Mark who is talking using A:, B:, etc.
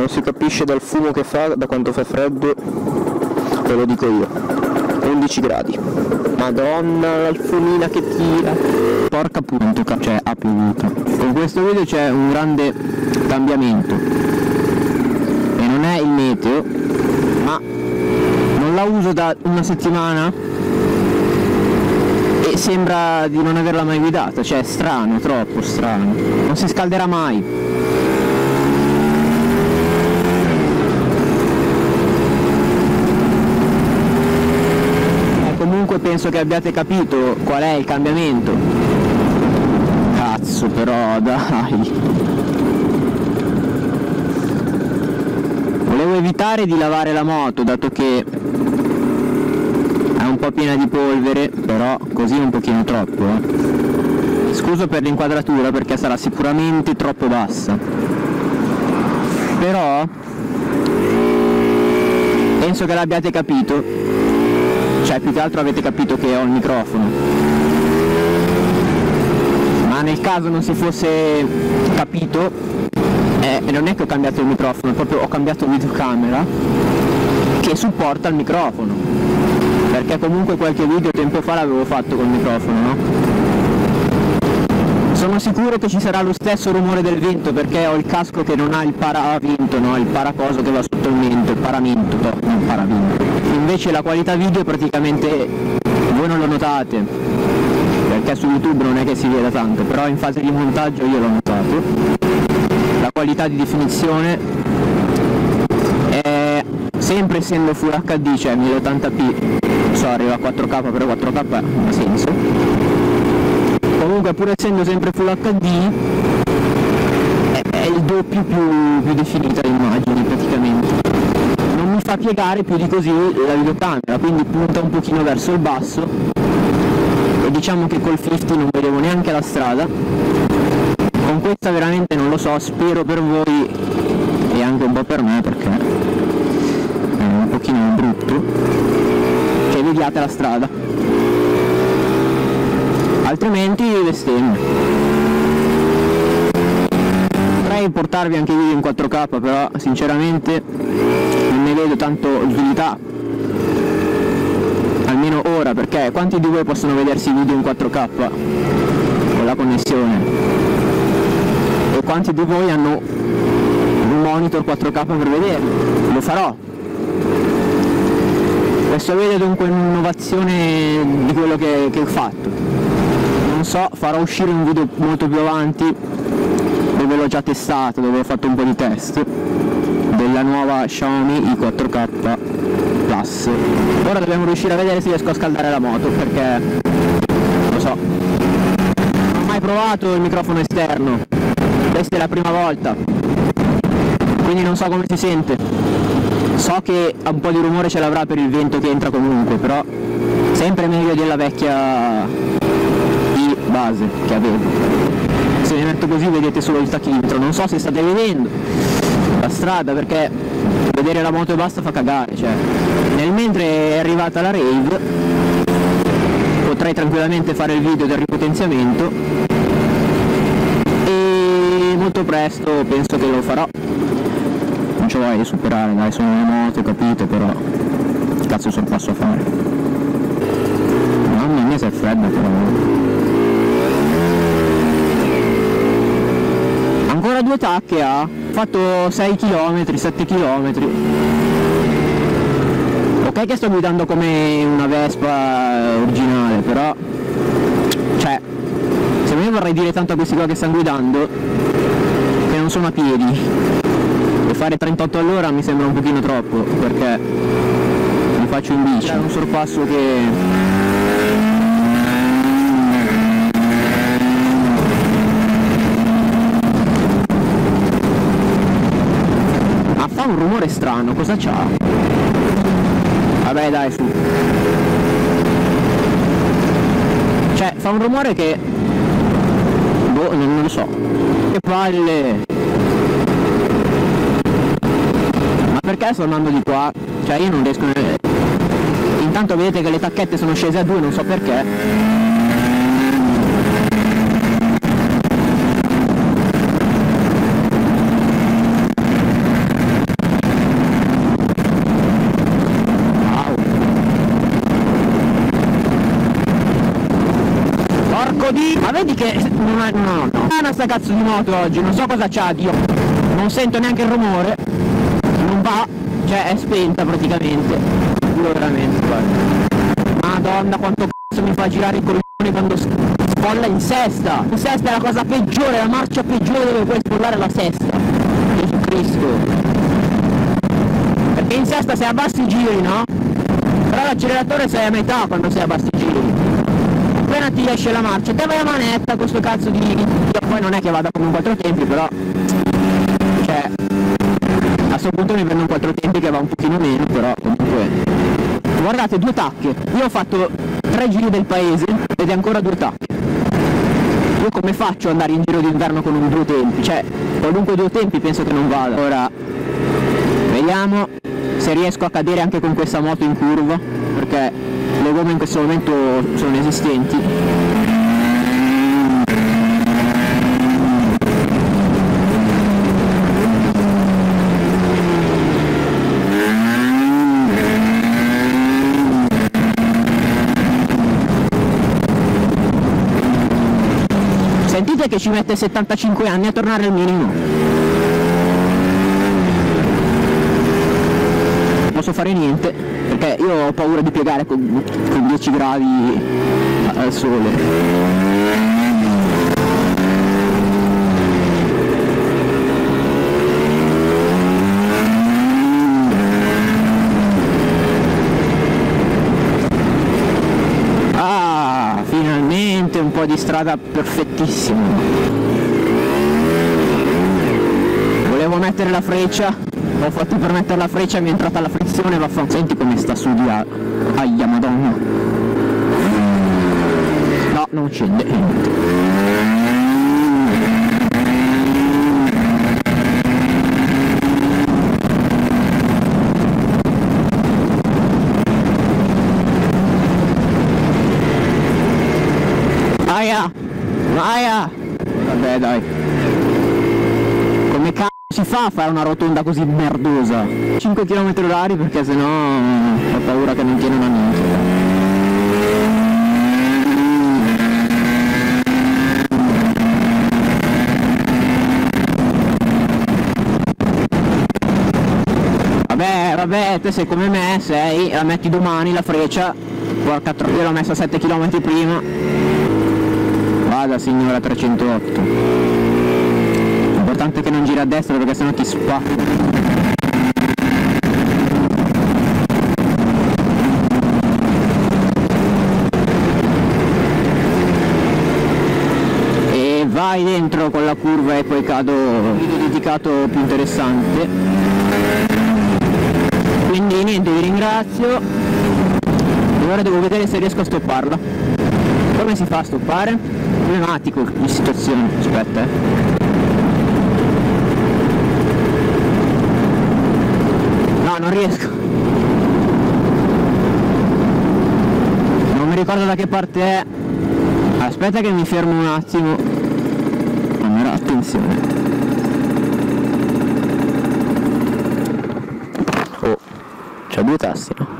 A: non si capisce dal fumo che fa, da quanto fa freddo, ve lo dico io. 11 gradi. Madonna, l'alfumina che tira.
B: Porca punto, cioè ha piovuto. Con questo video c'è un grande cambiamento. E non è il meteo, ma non la uso da una settimana e sembra di non averla mai guidata, cioè strano, troppo strano. Non si scalderà mai. Comunque penso che abbiate capito qual è il cambiamento. Cazzo però, dai. Volevo evitare di lavare la moto, dato che è un po' piena di polvere, però così un pochino troppo. Eh. Scuso per l'inquadratura perché sarà sicuramente troppo bassa. Però penso che l'abbiate capito cioè più che altro avete capito che ho il microfono ma nel caso non si fosse capito eh, non è che ho cambiato il microfono proprio ho cambiato videocamera che supporta il microfono perché comunque qualche video tempo fa l'avevo fatto col microfono no? Sono sicuro che ci sarà lo stesso rumore del vento perché ho il casco che non ha il paravento, no? il paracoso che va sotto il mento, il paramento, no, non paravento. Invece la qualità video praticamente voi non lo notate, perché su YouTube non è che si veda tanto, però in fase di montaggio io l'ho notato. La qualità di definizione è sempre essendo Full HD, cioè 1080p, so arriva a 4K, però 4K ha senso comunque pur essendo sempre Full HD è, è il doppio più, più definita l'immagine praticamente non fa piegare più di così la videocamera quindi punta un pochino verso il basso. E diciamo che col 50 non vedevo neanche la strada. Con questa veramente non lo so spero per voi e anche un po' per me perché è un pochino brutto che vediate la strada. Altrimenti bestemmia potrei portarvi anche i video in 4k però sinceramente vedo tanto utilità almeno ora perché quanti di voi possono vedersi i video in 4k con la connessione? E quanti di voi hanno un monitor 4k per vederli lo farò. Video è dunque un'innovazione di quello che, che ho fatto. Non so, farò uscire un video molto più avanti dove l'ho già testato, dove ho fatto un po' di test della nuova Xiaomi i4K Plus. Ora dobbiamo riuscire a vedere se riesco a scaldare la moto perché lo so. Non ho mai provato il microfono esterno. Questa è la prima volta. Quindi non so come si sente. So che un po' di rumore ce l'avrà per il vento che entra comunque, però sempre meglio della vecchia base che avevo se mi metto così vedete solo il tachimetro non so se state vedendo la strada perché vedere la moto e basta fa cagare cioè. Nel mentre è arrivata la rave potrei tranquillamente fare il video del ripotenziamento. E molto presto penso che lo farò. Non ce l'ho a superare dai sono le moto capite però cazzo sorpasso a fare. Mamma mia se è freddo però ancora due tacche ha fatto 6 km 7 km ok che sto guidando come una Vespa originale però cioè se me vorrei dire tanto a questi qua che stanno guidando che non sono a piedi. E fare 38 all'ora mi sembra un pochino troppo perché mi faccio in bici. È un sorpasso che un strano, cosa c'ha? Vabbè dai su. Cioè, fa un rumore che... Boh, non, lo so. Che palle! Ma perché sto andando di qua? Cioè io non riesco... Intanto vedete che le tacchette sono scese a due, non so perché. cazzo di... Ma vedi che... Non è... No, no, è sta cazzo di moto oggi, non so cosa c'ha, Dio. Non sento neanche il rumore. Non va. Cioè è spenta praticamente. Giuro veramente, guarda. Madonna quanto cazzo mi fa girare i coglioni quando spolla in sesta. In sesta è la cosa peggiore, la marcia peggiore dove puoi spollare la sesta. Gesù Cristo. Perché in sesta se abbassi i giri, no? Però l'acceleratore sei a metà quando sei a bassi giri ti esce la marcia te vai a manetta questo cazzo di, di poi non è che vada come un quattro tempi però cioè a questo punto mi prendo un quattro tempi che va un pochino meno però comunque guardate due tacche. Io ho fatto tre giri del paese ed è ancora due tacche. Io come faccio ad andare in giro d'inverno con un due tempi? Cioè qualunque due tempi penso che non vada. Ora vediamo se riesco a cadere anche con questa moto in curva perché le gomme in questo momento sono esistenti Sentite che ci mette 75 anni a tornare al minimo. posso fare niente perché io ho paura di piegare con, con 10 gradi al sole. Ah, un po' di strada perfettissima. Volevo mettere la freccia ho fatto per mettere la freccia mi è entrata la frizione vaffan senti come sta su di a... aia madonna. No non scende. Aia aia. Vabbè dai si fa a fare una rotonda così merdosa? 5 km orari perché sennò ho paura che non tiene una niente. Vabbè, vabbè, te sei come me, sei, la metti domani la freccia, porca troia, l'ho messa 7 km prima. Vada signora 308 importante che non gira a destra perché sennò ti spacca e vai dentro con la curva e poi cado video dedicato più interessante. Quindi niente vi ringrazio. E ora devo vedere se riesco a stopparla. Come si fa a stoppare? problematico di situazione aspetta eh non riesco. Non mi ricordo da che parte è. Aspetta che mi fermo un attimo. Allora, attenzione. Oh, c'è due tasti, no?